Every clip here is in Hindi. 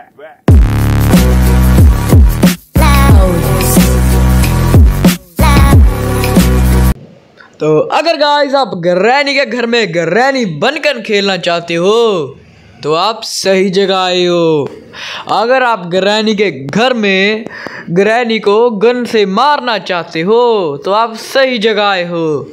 तो अगर गाइस आप गरैनी के घर में गरैनी बनकर खेलना चाहते हो तो आप सही जगह आए हो। अगर आप गरैनी के घर में गरैनी को गन से मारना चाहते हो तो आप सही जगह आए हो।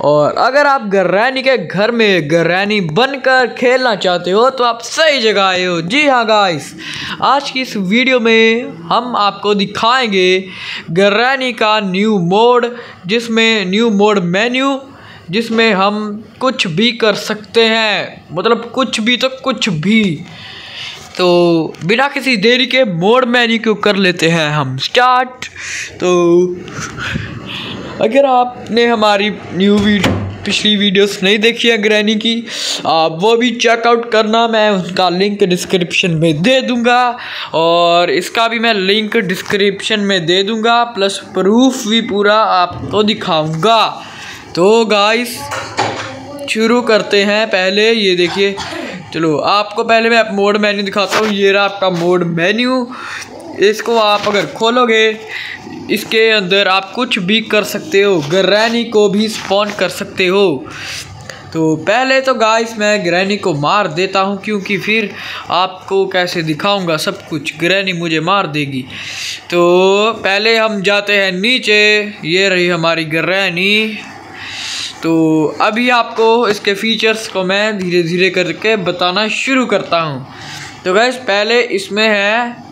और अगर आप गरैनी के घर में गरैनी बनकर खेलना चाहते हो तो आप सही जगह आए हो। जी हाँ गाइस आज की इस वीडियो में हम आपको दिखाएँगे गरैनी का न्यू मोड जिसमें न्यू मोड मेन्यू जिसमें हम कुछ भी कर सकते हैं। मतलब कुछ भी तो कुछ भी। तो बिना किसी देरी के मोड मेन्यू को कर लेते हैं हम। स्टार्ट तो अगर आपने हमारी न्यू वीडियो पिछली वीडियोस नहीं देखी है ग्रैनी की, आप वो भी चेकआउट करना, मैं उसका लिंक डिस्क्रिप्शन में दे दूँगा और इसका भी मैं लिंक डिस्क्रिप्शन में दे दूँगा प्लस प्रूफ भी पूरा आपको दिखाऊँगा। तो गाइस शुरू करते हैं। पहले ये देखिए, चलो आपको पहले मैं मोड मेन्यू दिखाता हूँ। ये रहा आपका मोड मेन्यू इसको आप अगर खोलोगे, इसके अंदर आप कुछ भी कर सकते हो। ग्रैनी को भी स्पॉन कर सकते हो। तो पहले तो गाइस मैं ग्रैनी को मार देता हूँ, क्योंकि फिर आपको कैसे दिखाऊँगा सब कुछ। ग्रैनी मुझे मार देगी। तो पहले हम जाते हैं नीचे। ये रही हमारी ग्रैनी तो अभी आपको इसके फीचर्स को मैं धीरे धीरे करके बताना शुरू करता हूँ। तो गैस पहले इसमें है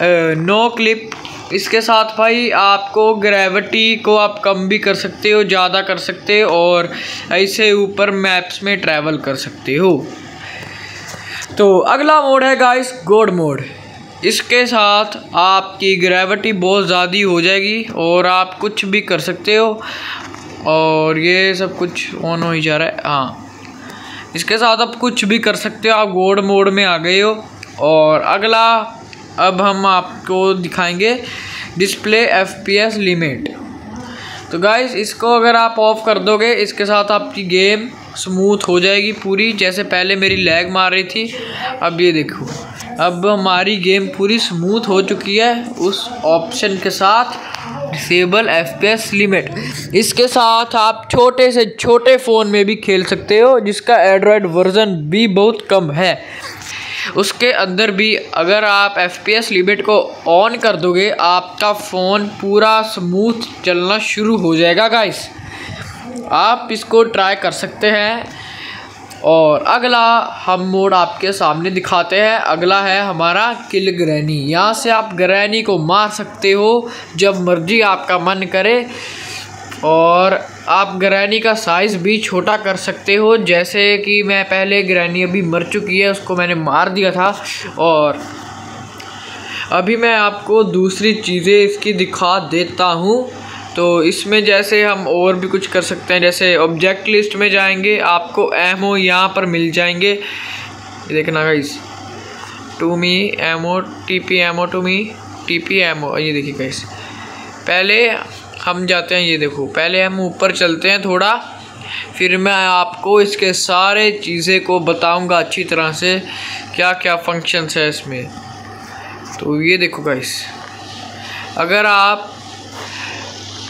नो क्लिप इसके साथ भाई आपको ग्रेविटी को आप कम भी कर सकते हो, ज़्यादा कर सकते हो और ऐसे ऊपर मैप्स में ट्रैवल कर सकते हो। तो अगला मोड है गाइस गोड मोड इसके साथ आपकी ग्रेविटी बहुत ज़्यादा हो जाएगी और आप कुछ भी कर सकते हो और ये सब कुछ ऑन हो ही जा रहा है। हाँ। इसके साथ आप कुछ भी कर सकते हो, आप गोड मोड में आ गए हो और अगला अब हम आपको दिखाएँगे display F P S limit तो गाइस इसको अगर आप ऑफ़ कर दोगे, इसके साथ आपकी गेम स्मूथ हो जाएगी पूरी, जैसे पहले मेरी लैग मार रही थी, अब ये देखो। अब हमारी गेम पूरी स्मूथ हो चुकी है, उस ऑप्शन के साथ डिसेबल एफपीएस लिमिट इसके साथ आप छोटे से छोटे फ़ोन में भी खेल सकते हो, जिसका एंड्रॉयड वर्जन भी बहुत कम है। उसके अंदर भी अगर आप एफ़ पी एस लिमिट को ऑन कर दोगे, आपका फ़ोन पूरा स्मूथ चलना शुरू हो जाएगा गाइस आप इसको ट्राई कर सकते हैं। और अगला हम मोड आपके सामने दिखाते हैं। अगला है हमारा किल ग्रैनी यहाँ से आप ग्रैनी को मार सकते हो जब मर्ज़ी आपका मन करे। और आप ग्रैनी का साइज़ भी छोटा कर सकते हो, जैसे कि मैं पहले ग्रैनी अभी मर चुकी है, उसको मैंने मार दिया था, और अभी मैं आपको दूसरी चीज़ें इसकी दिखा देता हूँ। तो इसमें जैसे हम और भी कुछ कर सकते हैं, जैसे ऑब्जेक्ट लिस्ट में जाएँगे, आपको एमओ यहाँ पर मिल जाएँगे। देखना guys to me M O T P M O to me T P M O ये देखिए गाइस पहले हम जाते हैं, ये देखो। पहले हम ऊपर चलते हैं थोड़ा, फिर मैं आपको इसके सारे चीज़ें को बताऊँगा अच्छी तरह से क्या क्या फ़ंक्शंस है इसमें। तो ये देखो गाइस अगर आप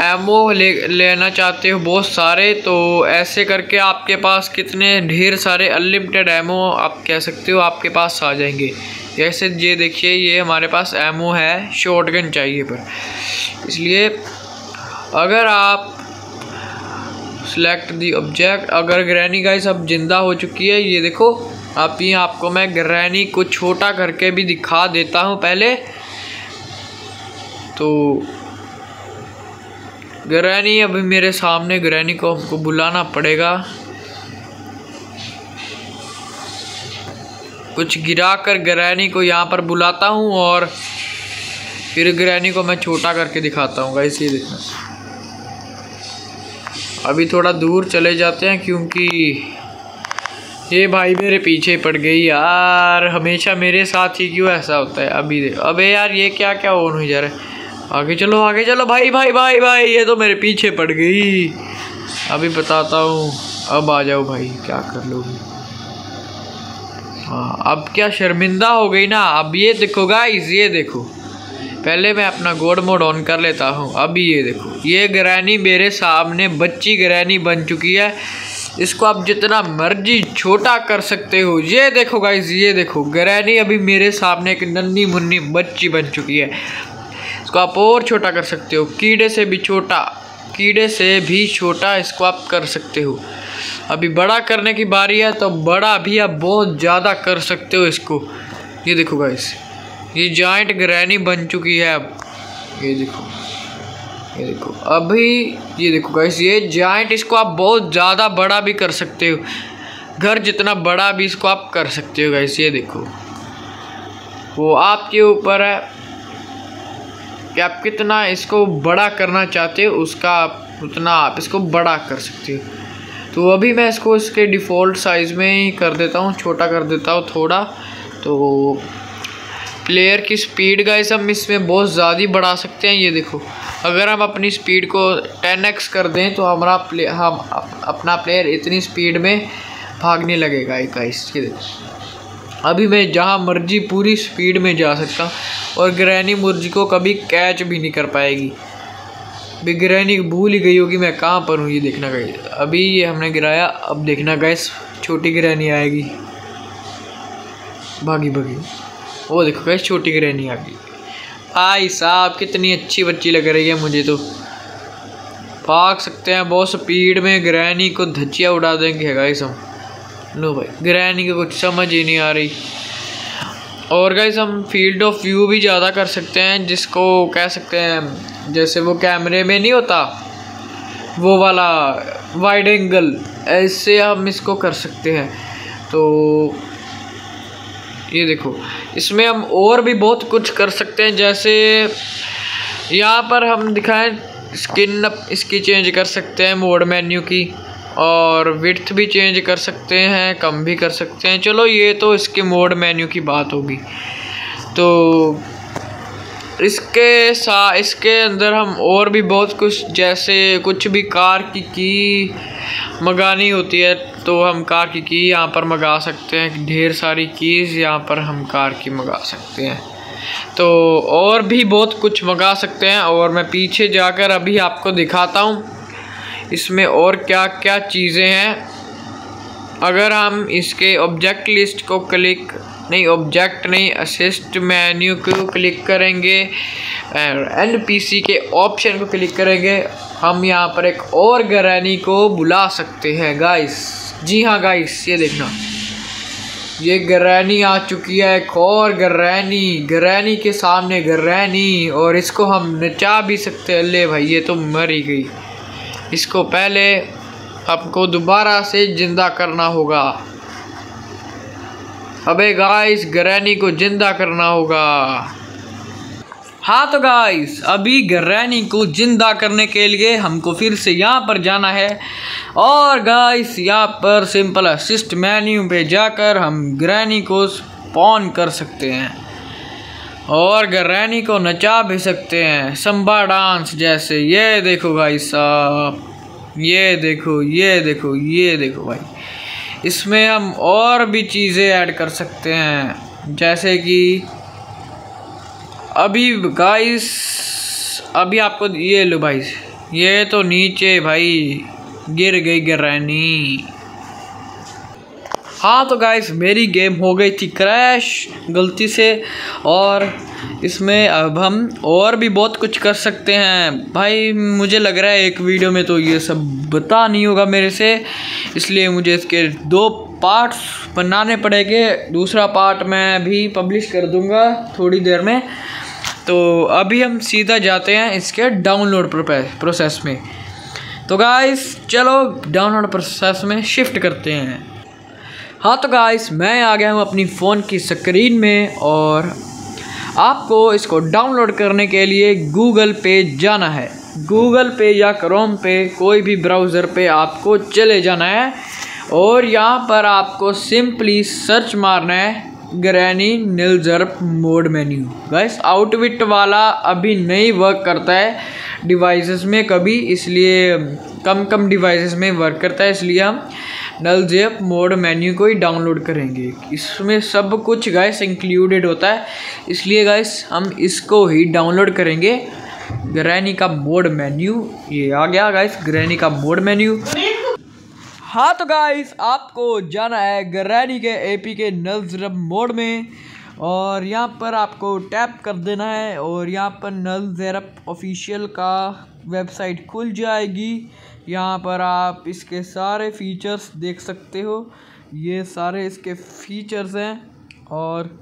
एमओ ले, लेना चाहते हो बहुत सारे तो ऐसे करके आपके पास कितने ढेर सारे अनलिमिटेड एमओ आप कह सकते हो आपके पास आ जाएँगे। जैसे ये देखिए, ये हमारे पास एमओ है शॉटगन चाहिए पर। इसलिए अगर आप सेलेक्ट दी ऑब्जेक्ट अगर ग्रैनी गाइस अब ज़िंदा हो चुकी है, ये देखो, आप ये आपको मैं ग्रैनी को छोटा करके भी दिखा देता हूँ पहले। तो ग्रैनी अभी मेरे सामने ग्रैनी को हमको बुलाना पड़ेगा। कुछ गिरा कर ग्रैनी को यहाँ पर बुलाता हूँ और फिर ग्रैनी को मैं छोटा करके दिखाता हूँ। इसी देखना। अभी थोड़ा दूर चले जाते हैं क्योंकि ये भाई मेरे पीछे पड़ गई यार। हमेशा मेरे साथ ही क्यों ऐसा होता है? अभी अबे यार, ये क्या क्या ऑन हो जा रहा है? आगे चलो आगे चलो। भाई भाई भाई भाई, ये तो मेरे पीछे पड़ गई। अभी बताता हूँ। अब आ जाओ भाई, क्या कर लोगे? हाँ अब क्या शर्मिंदा हो गई ना? अब ये देखो गाइस ये देखो। पहले मैं अपना गोड मोड ऑन कर लेता हूँ। अभी ये देखो, ये ग्रैनी मेरे सामने, बच्ची ग्रैनी बन चुकी है। इसको आप जितना मर्ज़ी छोटा कर सकते हो। ये देखो गाइस ये देखो ग्रैनी अभी मेरे सामने एक नन्नी मुन्नी बच्ची बन चुकी है। इसको आप और छोटा कर सकते हो। कीड़े से भी छोटा, कीड़े से भी छोटा इसको आप कर सकते हो। अभी बड़ा करने की बारी है तो बड़ा भी आप बहुत ज़्यादा कर सकते हो इसको। ये देखो गाइस ये जॉइंट ग्रैनी बन चुकी है अब। ये देखो। ये देखो। अभी, ये देखो गाइस ये जॉइंट इसको आप बहुत ज़्यादा बड़ा भी कर सकते हो। घर जितना बड़ा भी इसको आप कर सकते हो गाइस ये देखो। वो आपके ऊपर है। कि आप कितना इसको बड़ा करना चाहते हो, उसका आप उतना आप इसको बड़ा कर सकते हो। तो अभी मैं इसको इसके डिफ़ॉल्ट साइज़ में ही कर देता हूँ, छोटा कर देता हूँ थोड़ा। तो प्लेयर की स्पीड गाइस हम इसमें बहुत ज़्यादा बढ़ा सकते हैं। ये देखो, अगर हम अपनी स्पीड को टेन एक्स कर दें तो हमारा प्ले हम अपना प्लेयर इतनी स्पीड में भागने लगेगा ये देखो, अभी मैं जहाँ मर्ज़ी पूरी स्पीड में जा सकता और ग्रैनी मुर्जी को कभी कैच भी नहीं कर पाएगी। अभी ग्रैनी भूल ही गई होगी मैं कहाँ पर हूँ, ये देखना गई अभी ये हमने गिराया, अब देखना गैस छोटी ग्रैनी आएगी। भागी भागी। वो देखो गैस छोटी ग्रैनी आ गई। आई साहब, कितनी अच्छी बच्ची लग रही है मुझे तो। भाग सकते हैं, बहुत स्पीड में ग्रहणी को धचिया उड़ा देंगे गाइस हम। नो भाई ग्रहणी को कुछ समझ ही नहीं आ रही। और गाइस हम फ़ील्ड ऑफ़ व्यू भी ज़्यादा कर सकते हैं, जिसको कह सकते हैं, जैसे वो कैमरे में नहीं होता, वो वाला वाइड एंगल ऐसे हम इसको कर सकते हैं। तो ये देखो इसमें हम और भी बहुत कुछ कर सकते हैं, जैसे यहाँ पर हम दिखाएँ स्किन इसकी चेंज कर सकते हैं मोड मेन्यू की, और विथ भी चेंज कर सकते हैं, कम भी कर सकते हैं। चलो, ये तो इसके मोड मेन्यू की बात होगी। तो इसके सा, इसके अंदर हम और भी बहुत कुछ, जैसे कुछ भी कार की की मंगानी होती है तो हम कार की की यहाँ पर मंगा सकते हैं। ढेर सारी कीज़ यहाँ पर हम कार की मंगा सकते हैं। तो और भी बहुत कुछ मंगा सकते हैं, और मैं पीछे जाकर अभी आपको दिखाता हूँ, इसमें और क्या क्या चीज़ें हैं। अगर हम इसके ऑब्जेक्ट लिस्ट को क्लिक नहीं ऑब्जेक्ट नहीं असिस्ट मेन्यू को क्लिक करेंगे एन पी सी के ऑप्शन को क्लिक करेंगे। हम यहाँ पर एक और गरैनी को बुला सकते हैं गाइस जी हाँ गाइस ये देखना। ये गरैनी आ चुकी है, एक और गरैनी गरैनी के सामने गरैनी और इसको हम नचा भी सकते हैं। ले भाई, ये तो मर ही गई। इसको पहले आपको दोबारा से ज़िंदा करना होगा। अबे गाइस गरैनी को ज़िंदा करना होगा। हाँ तो गाइस अभी गरैनी को ज़िंदा करने के लिए हमको फिर से यहाँ पर जाना है। और गाइस यहाँ पर सिंपल असिस्ट मेन्यू पे जाकर हम ग्रैनी को स्पॉन कर सकते हैं। और ग्रैनी को नचा भी सकते हैं। संबा डांस जैसे। ये देखो भाई साहब। ये देखो ये देखो ये देखो भाई। इसमें हम और भी चीज़ें ऐड कर सकते हैं। जैसे कि अभी गाइस अभी आपको ये लो भाई, ये तो नीचे भाई, गिर गई गिरैनी। हाँ तो गाइस मेरी गेम हो गई थी क्रैश गलती से। और इसमें अब हम और भी बहुत कुछ कर सकते हैं। भाई, मुझे लग रहा है एक वीडियो में तो ये सब बता नहीं होगा मेरे से। इसलिए मुझे इसके दो पार्ट्स बनाने पड़ेंगे। दूसरा पार्ट मैं भी पब्लिश कर दूँगा थोड़ी देर में। तो अभी हम सीधा जाते हैं इसके डाउनलोड प्रोसेस में। तो गाइस चलो डाउनलोड प्रोसेस में शिफ्ट करते हैं। हाँ तो गाइस मैं आ गया हूँ अपनी फ़ोन की स्क्रीन में और आपको इसको डाउनलोड करने के लिए गूगल पे जाना है। गूगल पे या क्रोम पे कोई भी ब्राउज़र पे आपको चले जाना है और यहाँ पर आपको सिंपली सर्च मारना है ग्रैनी निलजर्प मोड मेन्यू गैस आउटविट वाला अभी नहीं वर्क करता है डिवाइसेस में कभी, इसलिए कम कम डिवाइसेस में वर्क करता है, इसलिए हम नल जेप मोड मेन्यू को ही डाउनलोड करेंगे। इसमें सब कुछ गैस इंक्लूडेड होता है। इसलिए गैस हम इसको ही डाउनलोड करेंगे। ग्रैनी का मोड मेन्यू। ये आ गया गाइस ग्रैनी का मोड मेन्यू। हाँ तो गाइस आपको जाना है ग्रैनी के एपी के नल मोड में। और यहाँ पर आपको टैप कर देना है। और यहाँ पर नल ज़ेरप ऑफिशियल का वेबसाइट खुल जाएगी। यहाँ पर आप इसके सारे फीचर्स देख सकते हो। ये सारे इसके फीचर्स हैं और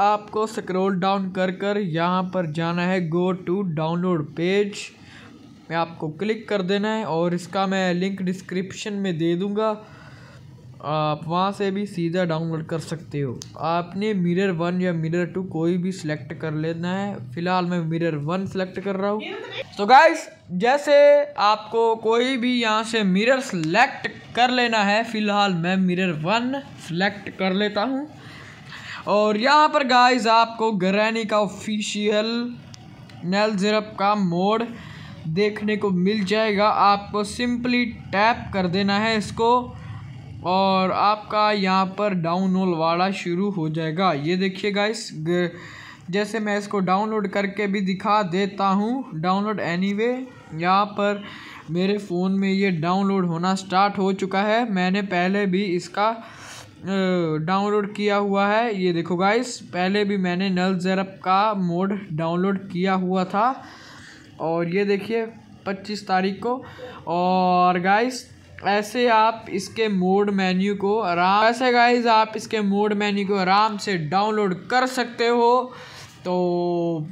आपको स्क्रॉल डाउन कर कर यहाँ पर जाना है गो टू डाउनलोड पेज। में आपको क्लिक कर देना है और इसका मैं लिंक डिस्क्रिप्शन में दे दूँगा। आप वहाँ से भी सीधा डाउनलोड कर सकते हो। आपने मिरर वन या मिरर टू कोई भी सिलेक्ट कर लेना है। फ़िलहाल मैं मिरर वन सेलेक्ट कर रहा हूँ। तो गाइस जैसे आपको कोई भी यहाँ से मिरर सेलेक्ट कर लेना है, फ़िलहाल मैं मिरर वन सेलेक्ट कर लेता हूँ। और यहाँ पर गाइस आपको ग्रैनी का ऑफिशियल नेल ज़रप का मोड देखने को मिल जाएगा। आपको सिंपली टैप कर देना है इसको। और आपका यहाँ पर डाउनलोड वाला शुरू हो जाएगा। ये देखिए गाइस जैसे मैं इसको डाउनलोड करके भी दिखा देता हूँ। डाउनलोड एनीवे यहाँ पर मेरे फ़ोन में ये डाउनलोड होना स्टार्ट हो चुका है। मैंने पहले भी इसका डाउनलोड किया हुआ है। ये देखो गाइस पहले भी मैंने नल ज़रप का मोड डाउनलोड किया हुआ था। और ये देखिए, पच्चीस तारीख को। और गाइस ऐसे आप इसके मोड मेन्यू को आराम ऐसे गाइज़ आप इसके मोड मेन्यू को आराम से डाउनलोड कर सकते हो। तो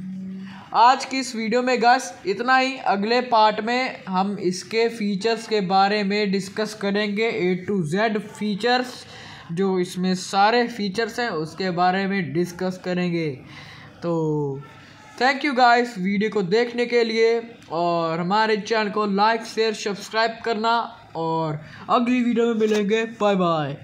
आज की इस वीडियो में गस इतना ही। अगले पार्ट में हम इसके फीचर्स के बारे में डिस्कस करेंगे। ए टू जेड फीचर्स जो इसमें सारे फीचर्स हैं, उसके बारे में डिस्कस करेंगे। तो थैंक यू गाइस वीडियो को देखने के लिए, और हमारे चैनल को लाइक शेयर सब्सक्राइब करना। और अगली वीडियो में मिलेंगे। Bye bye.